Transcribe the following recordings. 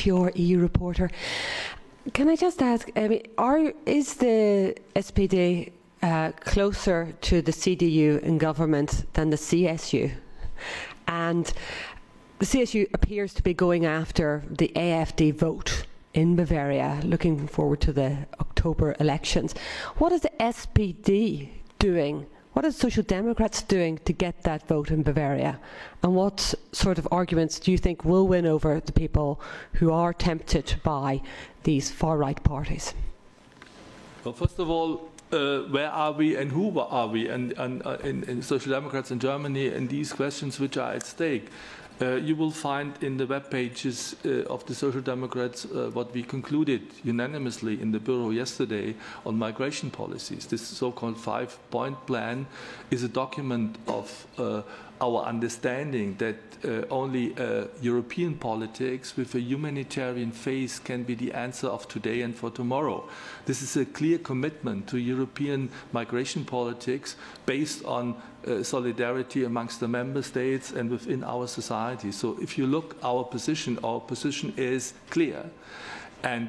PR EU reporter. Can I just ask, I mean, are, is the SPD uh, closer to the CDU in government than the CSU? And the CSU appears to be going after the AFD vote in Bavaria, looking forward to the October elections. What is the SPD doing? What are Social Democrats doing to get that vote in Bavaria? And what sort of arguments do you think will win over the people who are tempted by these far right parties? Well, first of all, uh, where are we and who are we and, and uh, in, in, Social Democrats in Germany and these questions which are at stake? Uh, you will find in the web pages uh, of the Social Democrats uh, what we concluded unanimously in the Bureau yesterday on migration policies. This so-called five-point plan is a document of uh, our understanding that uh, only uh, European politics with a humanitarian face can be the answer of today and for tomorrow. This is a clear commitment to European migration politics based on uh, solidarity amongst the member states and within our society. So if you look our position, our position is clear. And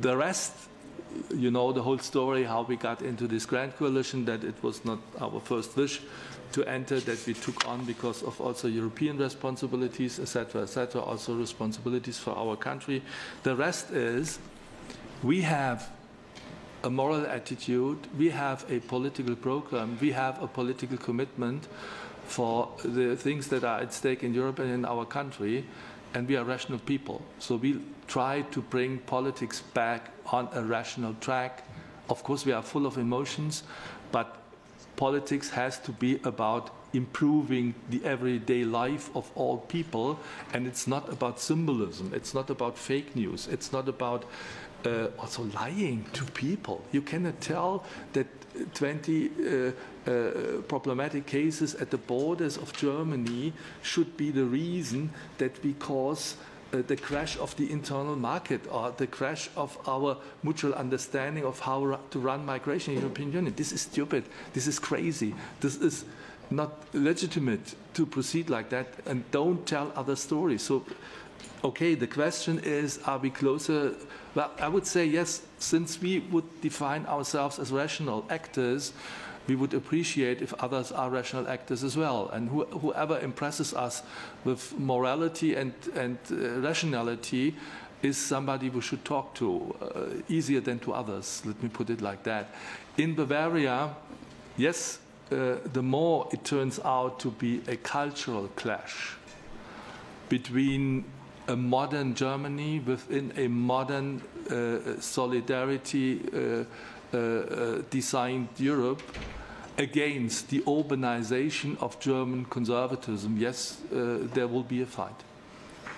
the rest you know the whole story, how we got into this grand coalition, that it was not our first wish to enter that we took on because of also European responsibilities, etc., etc., also responsibilities for our country. The rest is we have a moral attitude, we have a political program, we have a political commitment for the things that are at stake in Europe and in our country, and we are rational people. So we try to bring politics back on a rational track. Of course, we are full of emotions, but politics has to be about improving the everyday life of all people and it's not about symbolism. It's not about fake news. It's not about uh, also lying to people. You cannot tell that 20 uh, uh, problematic cases at the borders of Germany should be the reason that we because uh, Uh, the crash of the internal market or the crash of our mutual understanding of how to run migration in the European Union. This is stupid. This is crazy. This is not legitimate to proceed like that and don't tell other stories. So, okay, the question is, are we closer? Well, I would say yes, since we would define ourselves as rational actors, we would appreciate if others are rational actors as well. And who, whoever impresses us with morality and, and uh, rationality is somebody we should talk to, uh, easier than to others, let me put it like that. In Bavaria, yes, uh, the more it turns out to be a cultural clash between a modern Germany within a modern uh, solidarity uh, designed Europe against the Orbanization of German conservatism, yes, uh, there will be a fight.